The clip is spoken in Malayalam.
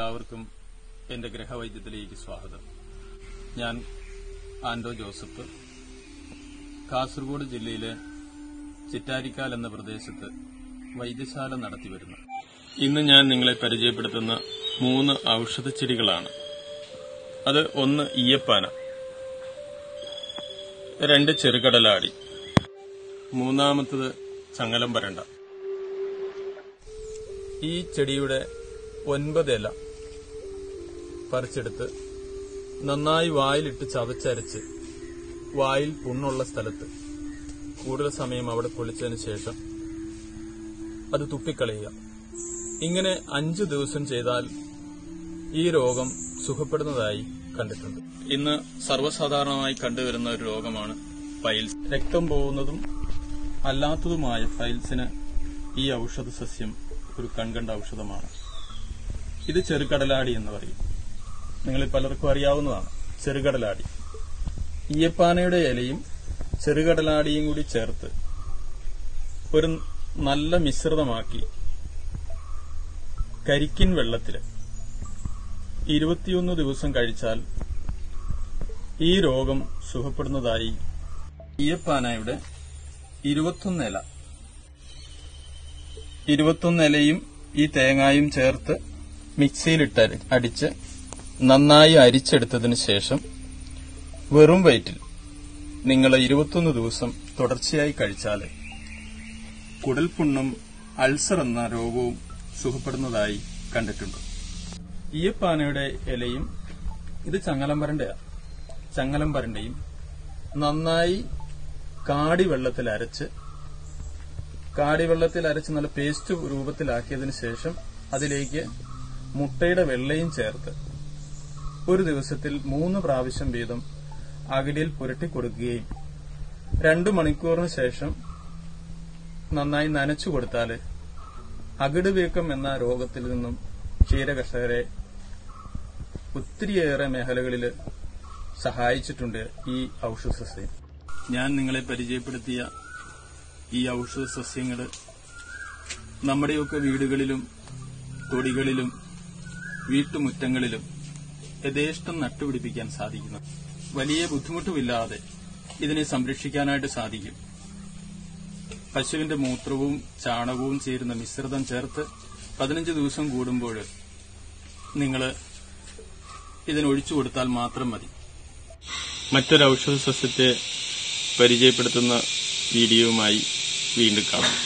എല്ലാവർക്കും എന്റെ ഗ്രഹവൈദ്യത്തിലേക്ക് സ്വാഗതം. ഞാൻ ആന്റോ ജോസഫ്. കാസർഗോഡ് ജില്ലയിലെ ചിറ്റാരിക്കാൽ എന്ന പ്രദേശത്ത് വൈദ്യശാല നടത്തിവരുന്നു. ഇന്ന് ഞാൻ നിങ്ങളെ പരിചയപ്പെടുത്തുന്ന മൂന്ന് ഔഷധച്ചെടികളാണ്. അത് ഒന്ന് ഈയപ്പാന രണ്ട് ചെറുകടലാടി മൂന്നാമത്തത് ചങ്ങലം വരണ്ട. ഈ ചെടിയുടെ ഒൻപത് ഇല പറിച്ചെടുത്ത് നന്നായി വായിലിട്ട് ചവച്ചരച്ച് വായിൽ പുണ്ണുള്ള സ്ഥലത്ത്. കൂടുതൽ സമയം അവിടെ പൊളിച്ചതിന് ശേഷം അത് തുപ്പിക്കളയുക. ഇങ്ങനെ അഞ്ചു ദിവസം ചെയ്താൽ ഈ രോഗം സുഖപ്പെടുന്നതായി കണ്ടിട്ടുണ്ട്. ഇന്ന് സർവസാധാരണമായി കണ്ടുവരുന്ന ഒരു രോഗമാണ് ഫൈൽസ് രക്തം പോകുന്നതും അല്ലാത്തതുമായ ഫൈൽസിന് ഈ ഔഷധ സസ്യം ഒരു കൺകണ്ട ഔഷധമാണ്. ഇത് ചെറുകടലാടി എന്ന് പറയും. നിങ്ങളിൽ പലർക്കും അറിയാവുന്നതാണ്. ചെറുകടലാടി. ഈയപ്പാനയുടെ ഇലയും ചെറുകടലാടിയും കൂടി ചേർത്ത് ഒരു നല്ല മിശ്രിതമാക്കി കരിക്കിൻ വെള്ളത്തിൽ ഇരുപത്തിയൊന്ന് ദിവസം കഴിച്ചാൽ ഈ രോഗം സുഖപ്പെടുന്നതായി ഈയപ്പാനയുടെ ഇരുപത്തൊന്ന് ഇല. ഇരുപത്തൊന്ന് ഇലയും ഈ തേങ്ങായും ചേർത്ത് മിക്സിയിലിട്ട് അടിച്ച് നന്നായി അരിച്ചെടുത്തതിന് ശേഷം വെറും വയറ്റിൽ നിങ്ങൾ ഇരുപത്തൊന്ന് ദിവസം തുടർച്ചയായി കഴിച്ചാൽ കുടൽപുണ്ണും അൾസർ എന്ന രോഗവും സുഖപ്പെടുന്നതായി കണ്ടിട്ടുണ്ട്. ഈയപ്പാനയുടെ ഇലയും ഇത് ചങ്ങലം ചങ്ങലംപരണ്ടയും നന്നായി കാടി വെള്ളത്തിൽ അരച്ച് കാടി വെള്ളത്തിൽ അരച്ച് നല്ല പേസ്റ്റ് രൂപത്തിലാക്കിയതിനു ശേഷം അതിലേക്ക് മുട്ടയുടെ വെള്ളയും ചേർത്ത് ഒരു ദിവസത്തിൽ മൂന്ന് പ്രാവശ്യം വീതം അകിടിയിൽ പുരട്ടി കൊടുക്കുകയും രണ്ടു മണിക്കൂറിന് ശേഷം നന്നായി നനച്ചു കൊടുത്താൽ അകിട് വീക്കം എന്ന രോഗത്തിൽ നിന്നും ക്ഷീരകർഷകരെ ഒത്തിരിയേറെ മേഖലകളിൽ സഹായിച്ചിട്ടുണ്ട് ഈ ഔഷധ സസ്യം. ഞാൻ നിങ്ങളെ പരിചയപ്പെടുത്തിയ ഈ ഔഷധ സസ്യങ്ങൾ നമ്മുടെയൊക്കെ വീടുകളിലും തൊടികളിലും വീട്ടുമുറ്റങ്ങളിലും യഥേഷ്ടം നട്ടുപിടിപ്പിക്കാൻ സാധിക്കുന്നു. വലിയ ബുദ്ധിമുട്ടുമില്ലാതെ ഇതിനെ സംരക്ഷിക്കാനായിട്ട് സാധിക്കും. പശുവിന്റെ മൂത്രവും ചാണകവും ചേരുന്ന മിശ്രിതം ചേർത്ത് പതിനഞ്ച് ദിവസം കൂടുമ്പോൾ നിങ്ങൾ ഇതിനൊഴിച്ചു കൊടുത്താൽ മാത്രം മതി. മറ്റൊരു ഔഷധ സസ്യത്തെ പരിചയപ്പെടുത്തുന്ന വീഡിയോയുമായി വീണ്ടും കാണാം.